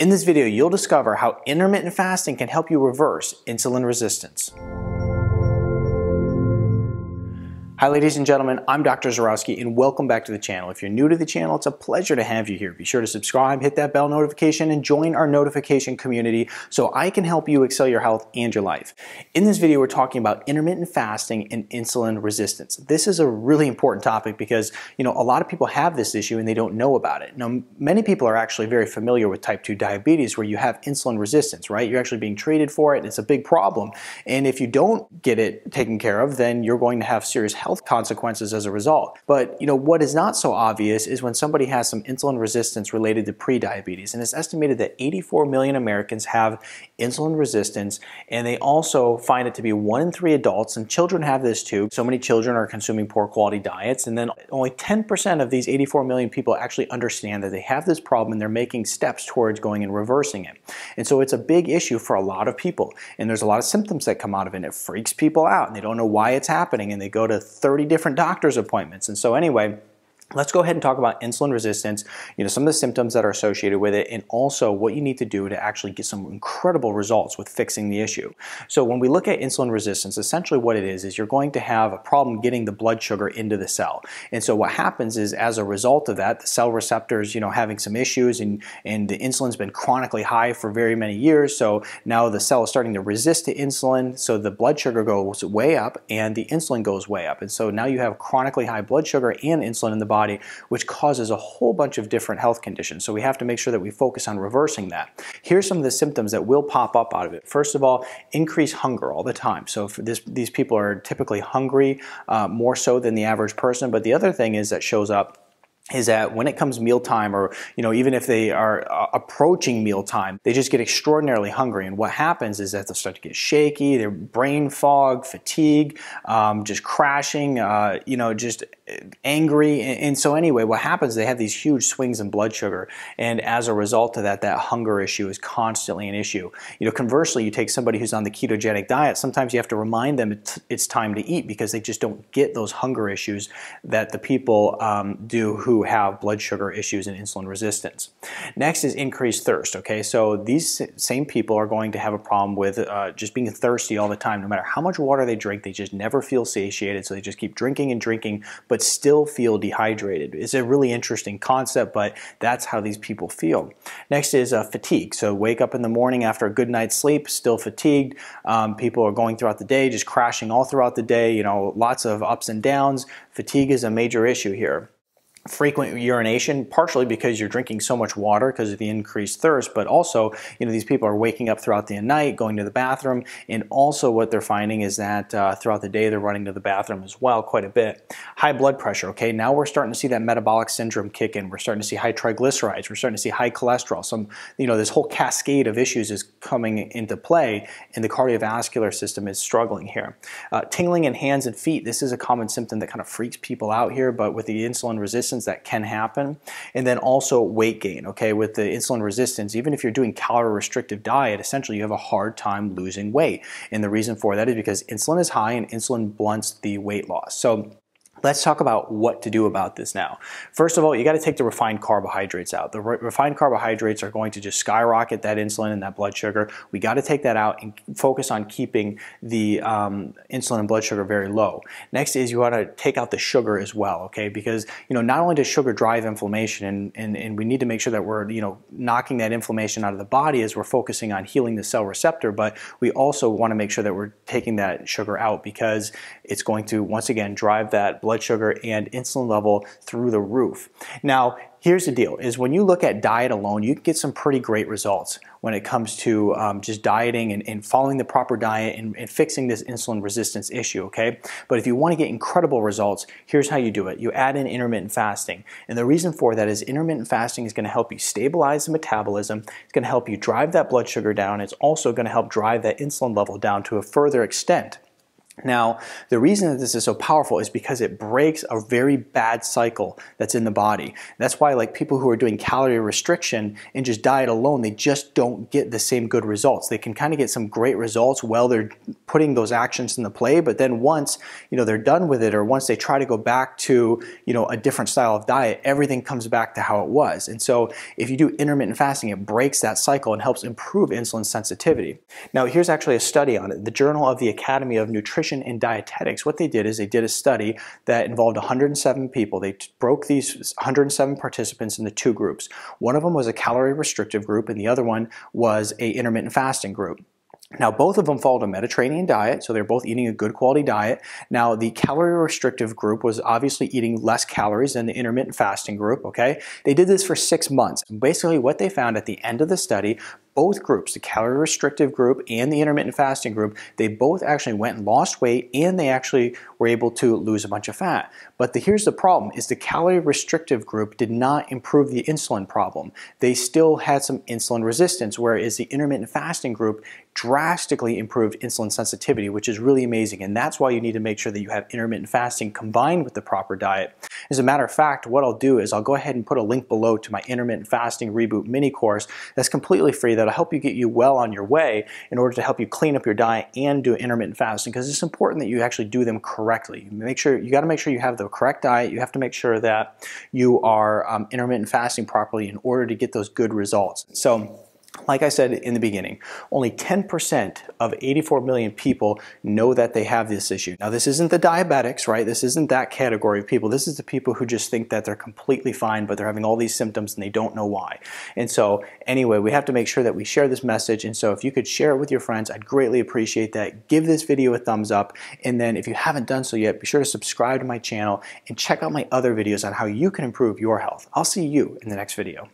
In this video, you'll discover how intermittent fasting can help you reverse insulin resistance. Hi ladies and gentlemen, I'm Dr. Zyrowski and welcome back to the channel. If you're new to the channel, it's a pleasure to have you here. Be sure to subscribe, hit that bell notification, and join our notification community so I can help you excel your health and your life. In this video, we're talking about intermittent fasting and insulin resistance. This is a really important topic because, you know, a lot of people have this issue and they don't know about it. Now, many people are actually very familiar with type 2 diabetes where you have insulin resistance, right? You're actually being treated for it. It's a big problem. And if you don't get it taken care of, then you're going to have serious health health consequences as a result. But you know what is not so obvious is when somebody has some insulin resistance related to prediabetes, and it's estimated that 84 million Americans have insulin resistance, and they also find it to be one in three adults, and children have this too. So many children are consuming poor quality diets, and then only 10% of these 84 million people actually understand that they have this problem, and they're making steps towards going and reversing it. And so it's a big issue for a lot of people, and there's a lot of symptoms that come out of it. And it freaks people out, and they don't know why it's happening, and they go to 30 different doctor's appointments. And so anyway, Let's go ahead and talk about insulin resistance, you know, some of the symptoms that are associated with it, and also what you need to do to actually get some incredible results with fixing the issue. So when we look at insulin resistance, essentially what it is, is you're going to have a problem getting the blood sugar into the cell. And so what happens is as a result of that, the cell receptors, you know, having some issues and, and the insulin's been chronically high for very many years. So now the cell is starting to resist to insulin. So the blood sugar goes way up and the insulin goes way up. And so now you have chronically high blood sugar and insulin in the body body, which causes a whole bunch of different health conditions. So we have to make sure that we focus on reversing that. Here's some of the symptoms that will pop up out of it. First of all, increased hunger all the time. So this, these people are typically hungry uh, more so than the average person. But the other thing is that shows up is that when it comes mealtime or you know even if they are uh, approaching mealtime they just get extraordinarily hungry and what happens is that they start to get shaky their brain fog fatigue um, just crashing uh, you know just angry and, so anyway what happens they have these huge swings in blood sugar and as a result of that that hunger issue is constantly an issue you know conversely you take somebody who's on the ketogenic diet sometimes you have to remind them it's, it's time to eat because they just don't get those hunger issues that the people um, do who have blood sugar issues and insulin resistance. Next is increased thirst. Okay, so these same people are going to have a problem with uh, just being thirsty all the time. No matter how much water they drink, they just never feel satiated. So they just keep drinking and drinking, but still feel dehydrated. It's a really interesting concept, but that's how these people feel. Next is uh, fatigue. So wake up in the morning after a good night's sleep, still fatigued. Um, people are going throughout the day, just crashing all throughout the day. You know, lots of ups and downs. Fatigue is a major issue here frequent urination partially because you're drinking so much water because of the increased thirst but also you know these people are waking up throughout the night going to the bathroom and also what they're finding is that uh, throughout the day they're running to the bathroom as well quite a bit. High blood pressure okay? Now we're starting to see that metabolic syndrome kick in. We're starting to see high triglycerides. We're starting to see high cholesterol. Some you know this whole cascade of issues is coming into play and the cardiovascular system is struggling here. Uh, tingling in hands and feet this is a common symptom that kind of freaks people out here but with the insulin resistance resistance that can happen. And then also weight gain, okay? With the insulin resistance, even if you're doing calorie restrictive diet, essentially you have a hard time losing weight. And the reason for that is because insulin is high and insulin blunts the weight loss. So Let's talk about what to do about this now. First of all, you got to take the refined carbohydrates out. The re refined carbohydrates are going to just skyrocket that insulin and that blood sugar. We got to take that out and focus on keeping the um, insulin and blood sugar very low. Next is you want to take out the sugar as well, okay? Because you know not only does sugar drive inflammation, and, and, and we need to make sure that we're you know knocking that inflammation out of the body as we're focusing on healing the cell receptor, but we also want to make sure that we're taking that sugar out because it's going to once again drive that blood blood sugar and insulin level through the roof. Now, here's the deal is when you look at diet alone you can get some pretty great results when it comes to um, just dieting and, and, following the proper diet and, and, fixing this insulin resistance issue okay? But if you want to get incredible results here's how you do it. You add in intermittent fasting and the reason for that is intermittent fasting is going to help you stabilize the metabolism it's going to help you drive that blood sugar down it's also going to help drive that insulin level down to a further extent Now, the reason that this is so powerful is because it breaks a very bad cycle that's in the body. That's why like people who are doing calorie restriction and just diet alone, they just don't get the same good results. They can kind of get some great results while they're putting those actions in the play, but then once, you know, they're done with it or once they try to go back to, you know, a different style of diet, everything comes back to how it was. And so, if you do intermittent fasting, it breaks that cycle and helps improve insulin sensitivity. Now, here's actually a study on it. The Journal of the Academy of Nutrition nutrition and dietetics, what they did is they did a study that involved 107 people. They broke these 107 participants into two groups. One of them was a calorie restrictive group, and the other one was a intermittent fasting group. Now, both of them followed a Mediterranean diet, so they're both eating a good quality diet. Now, the calorie restrictive group was obviously eating less calories than the intermittent fasting group, okay? They did this for six months. And basically, what they found at the end of the study, both groups, the calorie restrictive group and the intermittent fasting group, they both actually went and lost weight and they actually were able to lose a bunch of fat. But the, here's the problem is the calorie restrictive group did not improve the insulin problem. They still had some insulin resistance, whereas the intermittent fasting group drastically improved insulin sensitivity, which is really amazing. And that's why you need to make sure that you have intermittent fasting combined with the proper diet. As a matter of fact, what I'll do is I'll go ahead and put a link below to my intermittent fasting reboot mini course that's completely free that'll help you get you well on your way in order to help you clean up your diet and do intermittent fasting because it's important that you actually do them correctly. Make sure you got to make sure you have the correct diet. You have to make sure that you are um, intermittent fasting properly in order to get those good results. So like I said in the beginning, only 10% of 84 million people know that they have this issue. Now, this isn't the diabetics, right? This isn't that category of people. This is the people who just think that they're completely fine, but they're having all these symptoms and they don't know why. And so, anyway, we have to make sure that we share this message. And so, if you could share it with your friends, I'd greatly appreciate that. Give this video a thumbs up. And then, if you haven't done so yet, be sure to subscribe to my channel and check out my other videos on how you can improve your health. I'll see you in the next video.